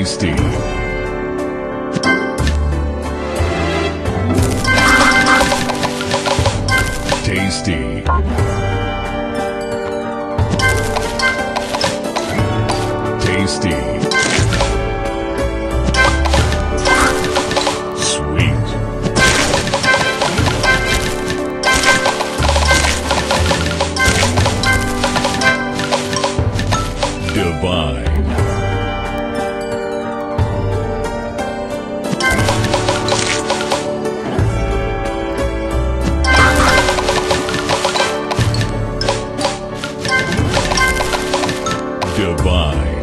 Tasty. Tasty. Sweet. Divine. Divine.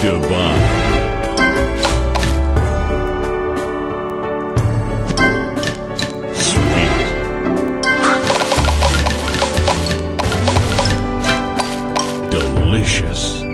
Divine. Sweet. Delicious.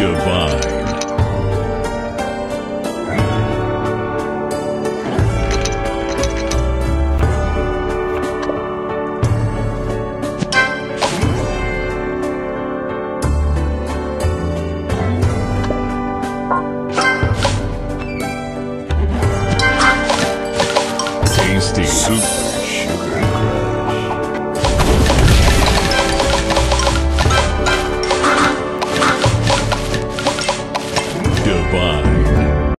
Divine. Tasty. Super.